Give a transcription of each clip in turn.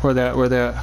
Where they at? Where they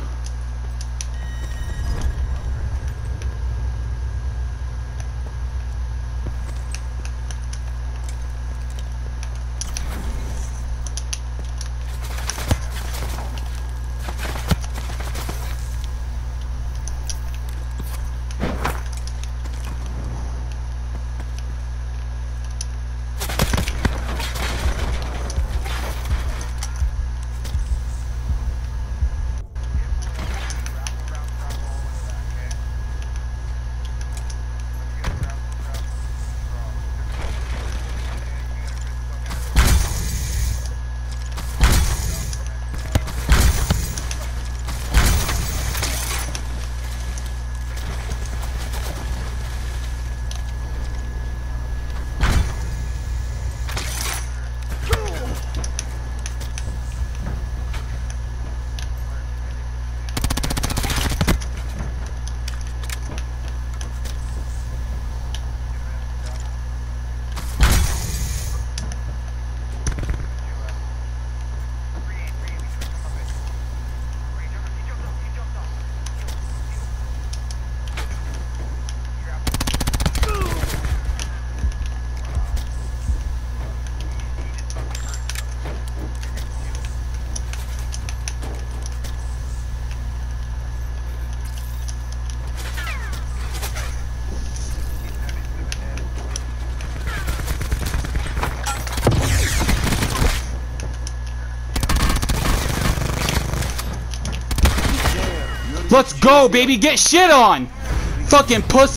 Let's go, baby. Get shit on. Fucking pussy.